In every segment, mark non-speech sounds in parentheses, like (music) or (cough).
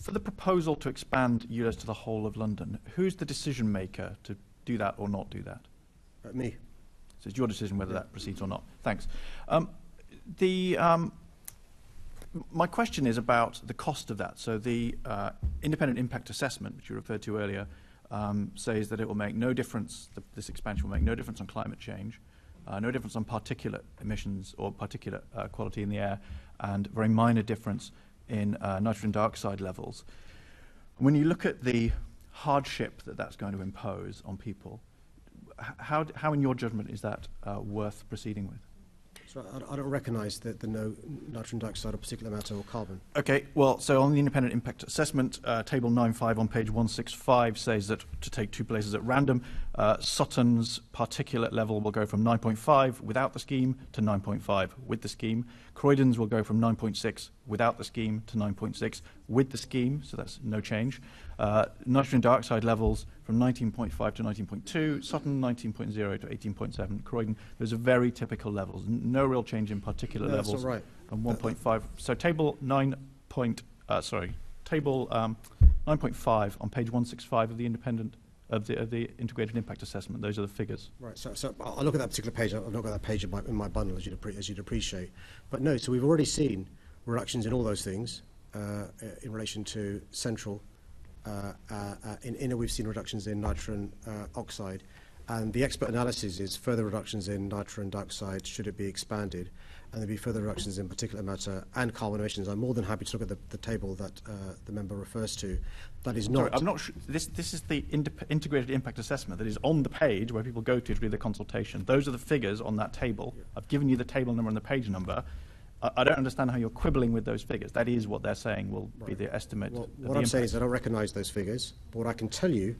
For the proposal to expand ULEZ to the whole of London, who's the decision maker to do that or not do that? Uh, me. So it's your decision whether that proceeds or not. Thanks. Um, the, um, my question is about the cost of that. So the uh, independent impact assessment, which you referred to earlier, um, says that it will make no difference, the, this expansion will make no difference on climate change, uh, no difference on particulate emissions or particulate uh, quality in the air, and very minor difference in uh, nitrogen dioxide levels. When you look at the hardship that that's going to impose on people, how, how in your judgment, is that uh, worth proceeding with? So I, I don't recognise the, the no nitrogen dioxide or particulate matter or carbon. Okay, well, so on the independent impact assessment, uh, table 9.5 on page 165 says that to take two places at random, uh, Sutton's particulate level will go from 9.5 without the scheme to 9.5 with the scheme. Croydon's will go from 9.6 without the scheme to 9.6 with the scheme, so that's no change. Uh, nitrogen dioxide levels from 19.5 to 19.2, Sutton 19.0 to 18.7, Croydon, those are very typical levels. N- No real change in particular No, that's levels. all right. And 1.5. So table 9 point, uh, sorry, table um, 9.5 on page 165 of the independent of the, of the integrated impact assessment. Those are the figures. Right, so, so I'll look at that particular page. I've not got that page in my, in my bundle, as you'd, as you'd appreciate. But no, so we've already seen reductions in all those things uh, in relation to central. Uh, uh, in inner, we've seen reductions in nitrogen uh, oxide. And the expert analysis is further reductions in nitrogen dioxide should it be expanded. And there'll be further reductions in particulate matter and carbon emissions. I'm more than happy to look at the, the table that uh, the member refers to. That is not. Sorry, I'm not sure. This, this is the integrated impact assessment that is on the page where people go to to do the consultation. Those are the figures on that table. I've given you the table number and the page number. I, I don't understand how you're quibbling with those figures. That is what they're saying will be the estimate. Well, what the I'm saying is I don't recognise those figures. But what I can tell you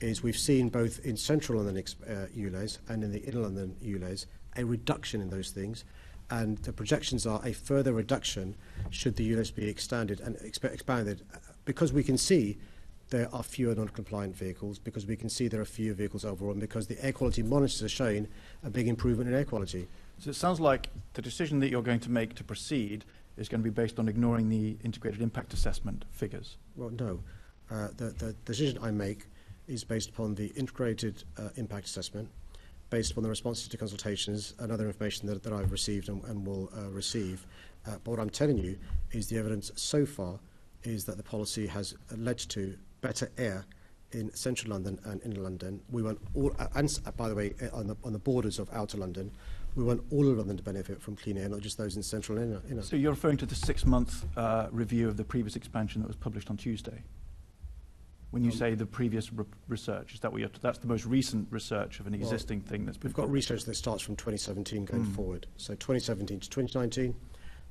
is we've seen both in central London uh, ULEZ and in the inner London ULEZ a reduction in those things. And the projections are a further reduction should the ULEZ be extended and exp- expanded because we can see there are fewer non-compliant vehicles, because we can see there are fewer vehicles overall, and because the air quality monitors are showing a big improvement in air quality. So it sounds like the decision that you're going to make to proceed is going to be based on ignoring the integrated impact assessment figures. Well, no. Uh, the, the decision I make is based upon the integrated uh, impact assessment, based upon the responses to consultations and other information that, that I've received and, and will uh, receive. Uh, but what I'm telling you is the evidence so far is that the policy has led to better air in central London and inner London. We want all, uh, and uh, by the way, on the, on the borders of outer London, we want all of them to benefit from clean air, not just those in central inner. inner. So you're referring to the six-month uh, review of the previous expansion that was published on Tuesday? When you Um, say the previous re- research, is that what you're, that's the most recent research of an Well, existing thing that's been We've got published? research that starts from 2017 going Mm. forward. So 2017 to 2019,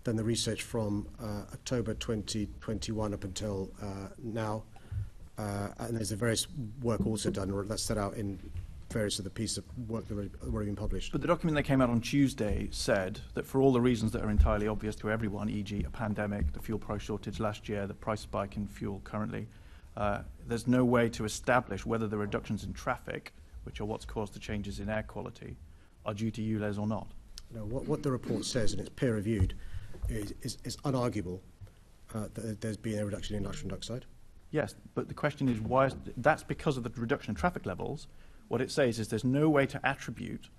then the research from uh, October 2021 up until uh, now. Uh, and there's a various work also done that's set out in various of the pieces of work that were already been published. But the document that came out on Tuesday said that for all the reasons that are entirely obvious to everyone, e.g. a pandemic, the fuel price shortage last year, the price spike in fuel currently, uh, there's no way to establish whether the reductions in traffic, which are what's caused the changes in air quality, are due to ULEZ or not. Know, what, what the report says, and it's peer reviewed, is, is, is unarguable uh, that there's been a reduction in nitrogen dioxide. Yes, but the question is why is, that's because of the reduction in traffic levels. What it says is there's no way to attribute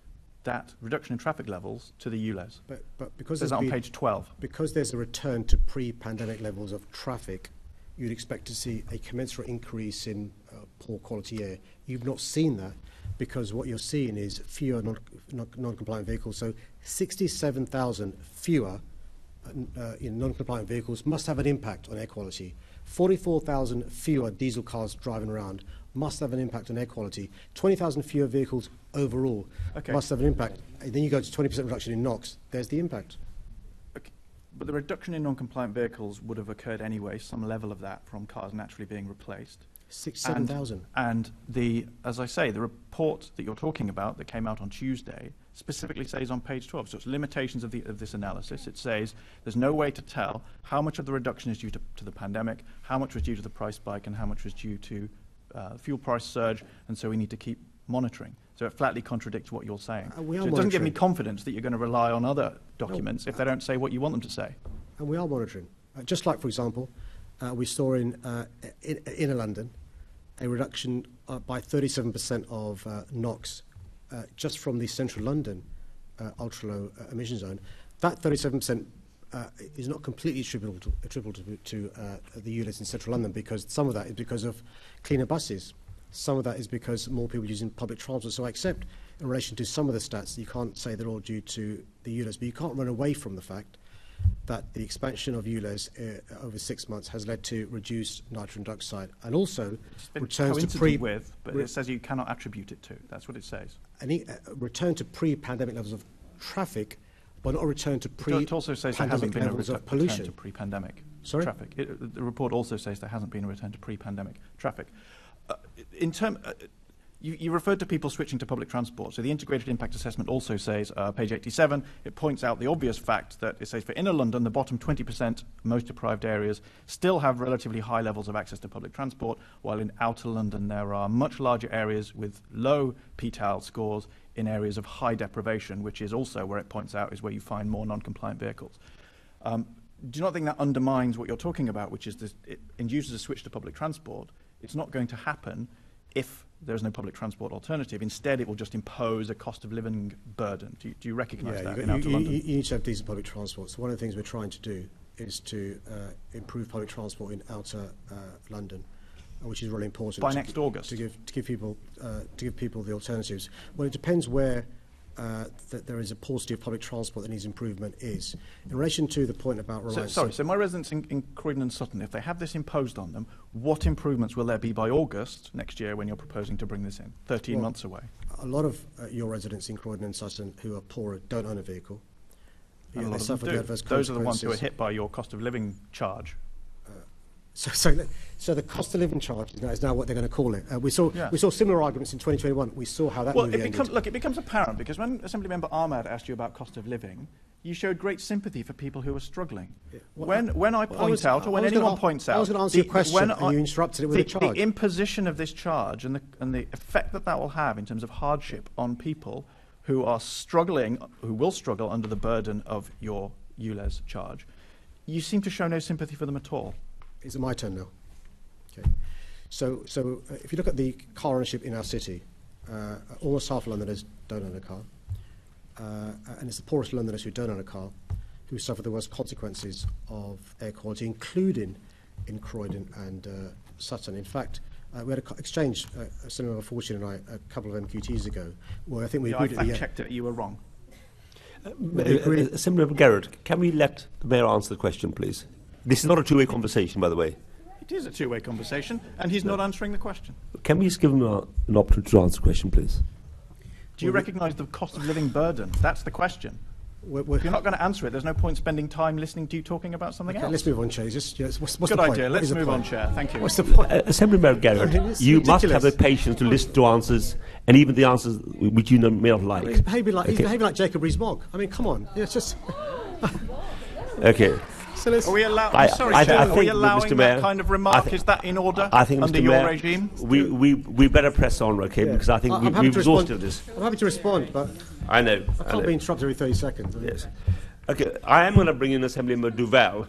that reduction in traffic levels to the ULEZ. But, but because there's on page 12. because there's a return to pre-pandemic levels of traffic, you'd expect to see a commensurate increase in uh, poor quality air. You've not seen that because what you're seeing is fewer non, non, non-compliant vehicles. So 67,000 fewer uh, uh, know, non-compliant vehicles must have an impact on air quality. 44,000 fewer diesel cars driving around must have an impact on air quality. 20,000 fewer vehicles overall Okay. must have an impact. And then you go to 20% reduction in NOx, there's the impact. Okay, But the reduction in non-compliant vehicles would have occurred anyway, some level of that from cars naturally being replaced. Six, And- 7,000. And the, as I say, the report that you're talking about that came out on Tuesday specifically says on page 12, so it's limitations of, the, of this analysis. It says there's no way to tell how much of the reduction is due to, to the pandemic, how much was due to the price spike, and how much was due to uh, fuel price surge, and so we need to keep monitoring. So it flatly contradicts what you're saying. Uh, so it doesn't give me confidence that you're going to rely on other documents if they don't say what you want them to say. And we are monitoring. Uh, just like, for example, uh, we saw in, uh, in inner London a reduction uh, by 37% of uh, NOx uh, just from the central London uh, ultra low uh, emission zone. That 37% uh, is not completely attributable to, attributable to, uh, the units in central London because some of that is because of cleaner buses. Some of that is because more people using public transport. So I accept in relation to some of the stats, you can't say they're all due to the ULEZ, but you can't run away from the fact that the expansion of ULEZ uh, over six months has led to reduced nitrogen dioxide and also returns to pre with, but it says you cannot attribute it to. That's what it says. any uh, return to pre-pandemic levels of traffic, but not a return to It it also says there hasn't been a levels return pollution. to pre-pandemic Sorry? traffic. It, the report also says there hasn't been a return to pre-pandemic traffic. Uh, in term, uh, you, you referred to people switching to public transport. So the integrated impact assessment also says, uh, page 87, it points out the obvious fact that it says for inner London, the bottom 20% most deprived areas still have relatively high levels of access to public transport, while in outer London there are much larger areas with low PTAL scores in areas of high deprivation, which is also where it points out is where you find more non-compliant vehicles. Um, do you not think that undermines what you're talking about, which is this, it induces a switch to public transport? It's not going to happen if there's no public transport alternative. Instead, it will just impose a cost of living burden. Do you, do you recognise Yeah, that you, in got- outer you, London? you, you need to have decent public transport. So one of the things we're trying to do is to uh, improve public transport in outer uh, London, uh, which is really important. By to, next August? to give to give people uh, to give people the alternatives. Well, it depends where. Uh, that there is a paucity of public transport that needs improvement is. In relation to the point about So, sorry, so my residents in, in Croydon and Sutton, if they have this imposed on them, what improvements will there be by August next year when you're proposing to bring this in? 13 Well, months away. a lot of uh, your residents in Croydon and Sutton who are poorer don't own a vehicle. A Yeah, lot they of them suffer do. the adverse Those are the ones who are hit by your cost of living charge. So, so, so the cost of living charge is now, what they're going to call it. Uh, we saw Yeah. we saw similar arguments in 2021. We saw how that Well, it becomes, look, it becomes apparent because when Assembly Member Ahmad asked you about cost of living, you showed great sympathy for people who are struggling. Yeah. Well, when, I- when I well, I point was- out, or when anyone gonna- points I out, was gonna answer your question when and you interrupted it with the, a charge. The imposition of this charge and the, and the effect that that will have in terms of hardship on people who are struggling, who will struggle under the burden of your ULEZ charge, you seem to show no sympathy for them at all. Is it my turn now? Okay. So, so uh, if you look at the car ownership in our city, uh, almost half of Londoners don't own a car, uh, and it's the poorest Londoners who don't own a car who suffer the worst consequences of air quality, including in Croydon and uh, Sutton. In fact, uh, we had an exchange, uh, Senator Fortune and I, a couple of MQTs ago, where I think we Yeah, I agreed at the end. fact-checked it, you were wrong. Uh, uh, Senator Garratt, can we let the Mayor answer the question, please? This is not a two-way conversation, by the way. It is a two-way conversation, and he's not answering the question. Can we just give him a, an opportunity to answer the question, please? Do you Well, recognise the cost of living burden? That's the question. We're, we're, If you're not going to answer it, there's no point spending time listening to you talking about something okay, else. let's move on, Chair. Just, you what's, what's Good the point? idea. What Let's move on. Chair. Thank you. What's the point? Uh, Assembly Mayor Garratt, I mean, it's you must have the patience to listen to answers, and even the answers which you may not like. He's behaving like, he's behaving like Jacob Rees-Mogg. I mean, come on. Yeah, it's just... (laughs) Okay. So Are we allowing? I- sorry, I- Chair. I are we allowing Mr. that kind of I remark? thi- Is that in order I think, under Mr. your Mayor, regime? we, we, we better press on, okay? Yeah. Because I think I- we, I'm happy we've to respond. exhausted this. I'm happy to respond, but I know. I I can't know. be interrupted every 30 seconds. Yes. Okay, I am going to bring in Assemblymember Duvall,